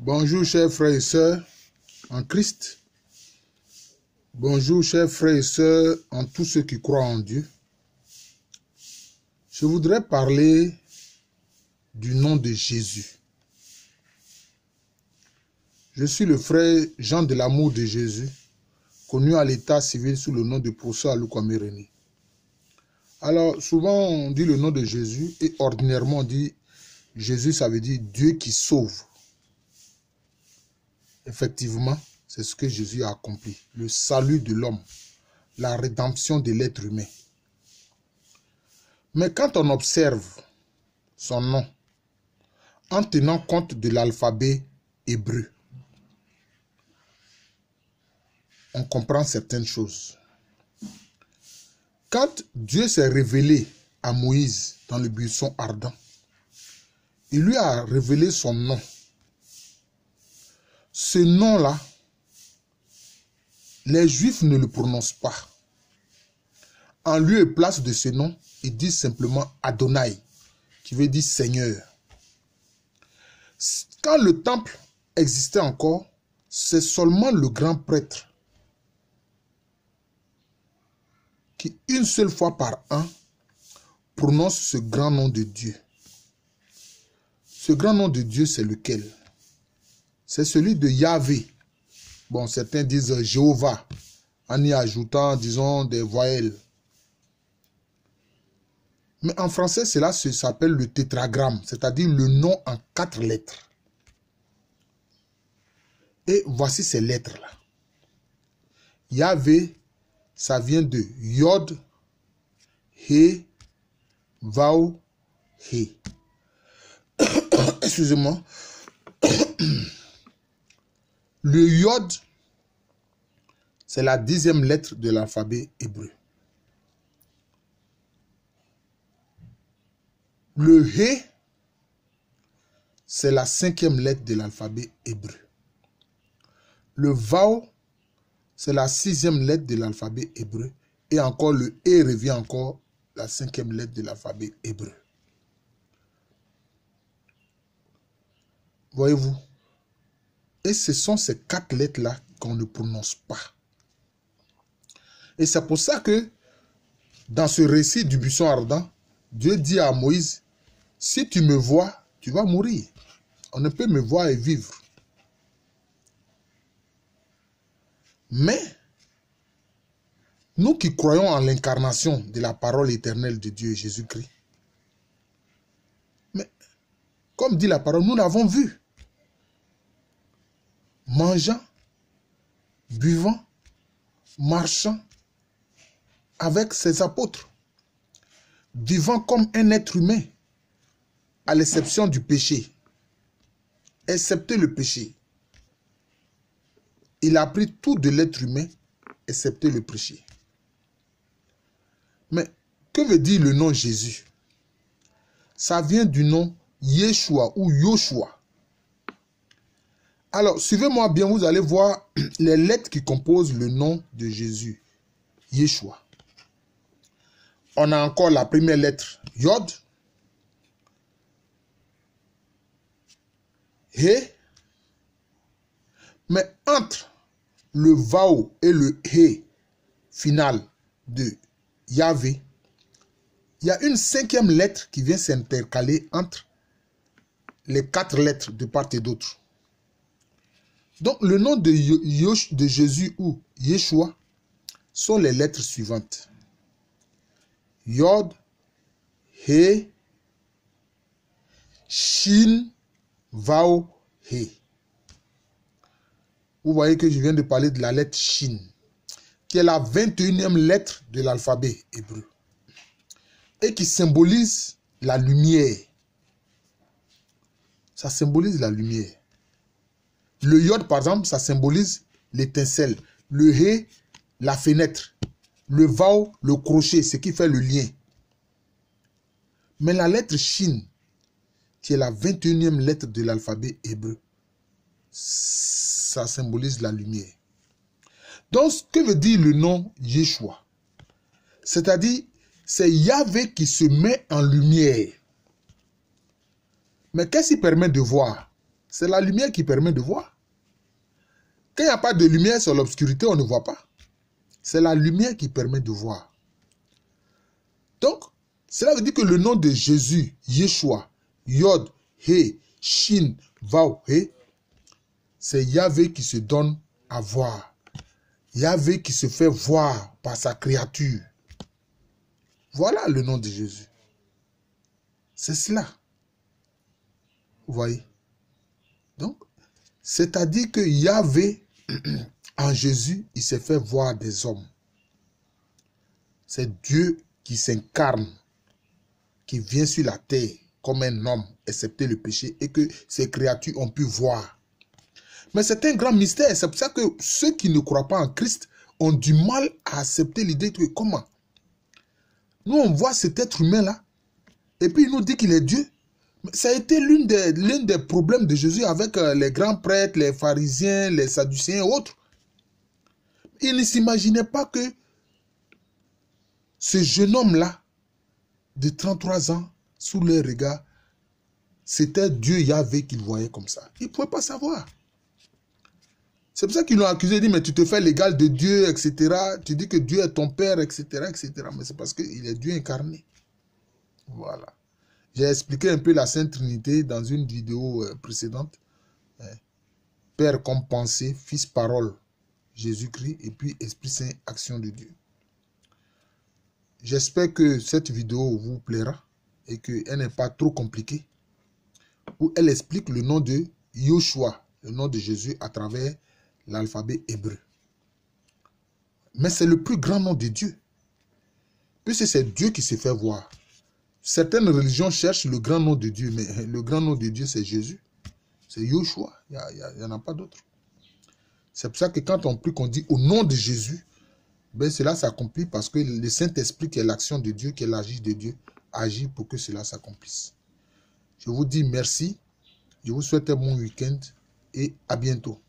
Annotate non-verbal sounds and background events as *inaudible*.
Bonjour chers frères et sœurs en Christ. Bonjour chers frères et sœurs en tous ceux qui croient en Dieu. Je voudrais parler du nom de Jésus. Je suis le frère Jean de l'amour de Jésus, connu à l'état civil sous le nom de professeur Alukwame René. Alors, souvent on dit le nom de Jésus et ordinairement on dit Jésus, ça veut dire Dieu qui sauve. Effectivement, c'est ce que Jésus a accompli. Le salut de l'homme, la rédemption de l'être humain. Mais quand on observe son nom, en tenant compte de l'alphabet hébreu, on comprend certaines choses. Quand Dieu s'est révélé à Moïse dans le buisson ardent, il lui a révélé son nom. Ce nom-là, les Juifs ne le prononcent pas. En lieu et place de ce nom, ils disent simplement Adonai, qui veut dire Seigneur. Quand le temple existait encore, c'est seulement le grand prêtre qui, une seule fois par an, prononce ce grand nom de Dieu. Ce grand nom de Dieu, c'est lequel? C'est celui de Yahvé. Bon, certains disent Jéhovah, en y ajoutant, disons, des voyelles. Mais en français, cela s'appelle le tétragramme, c'est-à-dire le nom en quatre lettres. Et voici ces lettres-là. Yahvé, ça vient de Yod, He, Vau, He. *coughs* Excusez-moi. Le Yod, c'est la dixième lettre de l'alphabet hébreu. Le He, c'est la cinquième lettre de l'alphabet hébreu. Le Vau, c'est la sixième lettre de l'alphabet hébreu. Et encore le E revient encore la cinquième lettre de l'alphabet hébreu. Voyez-vous? Et ce sont ces quatre lettres-là qu'on ne prononce pas. Et c'est pour ça que dans ce récit du buisson ardent, Dieu dit à Moïse, si tu me vois, tu vas mourir. On ne peut me voir et vivre. Mais, nous qui croyons en l'incarnation de la parole éternelle de Dieu Jésus-Christ, mais comme dit la parole, nous l'avons vu. Mangeant, buvant, marchant avec ses apôtres, vivant comme un être humain, à l'exception du péché, excepté le péché. Il a pris tout de l'être humain, excepté le péché. Mais que veut dire le nom Jésus? Ça vient du nom Yeshua ou Yoshua. Alors, suivez-moi bien, vous allez voir *clears throat* les lettres qui composent le nom de Jésus. Yeshua. On a encore la première lettre, Yod. He. Mais entre le Vao et le He final de Yahvé, il y a une cinquième lettre qui vient s'intercaler entre les quatre lettres de part et d'autre. Donc le nom de, Jésus ou Yeshua sont les lettres suivantes. Yod, He, Shin, Vao, He. Vous voyez que je viens de parler de la lettre Shin, qui est la 21e lettre de l'alphabet hébreu et qui symbolise la lumière. Ça symbolise la lumière. Le yod, par exemple, ça symbolise l'étincelle. Le hé, la fenêtre. Le vau, le crochet, ce qui fait le lien. Mais la lettre shin, qui est la 21e lettre de l'alphabet hébreu, ça symbolise la lumière. Donc, que veut dire le nom Yeshua? C'est-à-dire, c'est Yahvé qui se met en lumière. Mais qu'est-ce qui permet de voir? C'est la lumière qui permet de voir. Quand il n'y a pas de lumière sur l'obscurité, on ne voit pas. C'est la lumière qui permet de voir. Donc, cela veut dire que le nom de Jésus, Yeshua, Yod, He, Shin, Vau, He, c'est Yahvé qui se donne à voir. Yahvé qui se fait voir par sa créature. Voilà le nom de Jésus. C'est cela. Vous voyez? C'est-à-dire que Yahvé, *clears throat* en Jésus, il s'est fait voir des hommes. C'est Dieu qui s'incarne, qui vient sur la terre comme un homme, excepté le péché, et que ces créatures ont pu voir. Mais c'est un grand mystère. C'est pour ça que ceux qui ne croient pas en Christ ont du mal à accepter l'idée de comment? Nous, on voit cet être humain-là, et puis il nous dit qu'il est Dieu. Ça a été l'un des, problèmes de Jésus avec euh, les grands prêtres, les pharisiens, les sadducéens et autres. Il ne s'imaginait pas que ce jeune homme-là, de 33 ans, sous leur regard, c'était Dieu Yahvé qu'il voyait comme ça. Il ne pouvait pas savoir. C'est pour ça qu'ils l'ont accusé, il dit, mais tu te fais l'égal de Dieu, etc. Tu dis que Dieu est ton Père, etc. etc. Mais c'est parce qu'il est Dieu incarné. Voilà. J'ai expliqué un peu la Sainte Trinité dans une vidéo euh, précédente. Hein. Père comme pensée, Fils parole, Jésus-Christ, et puis Esprit Saint, action de Dieu. J'espère que cette vidéo vous plaira et qu'elle n'est pas trop compliquée. Où elle explique le nom de Yoshua, le nom de Jésus à travers l'alphabet hébreu. Mais c'est le plus grand nom de Dieu. Puisque c'est Dieu qui s'est fait voir. Certaines religions cherchent le grand nom de Dieu, mais le grand nom de Dieu, c'est Jésus. C'est Yoshua. Il n'y en a pas d'autre. C'est pour ça que quand on prie, qu'on dit au nom de Jésus, ben cela s'accomplit parce que le Saint-Esprit, qui est l'action de Dieu, qui est l'agir de Dieu, agit pour que cela s'accomplisse. Je vous dis merci. Je vous souhaite un bon week-end et à bientôt.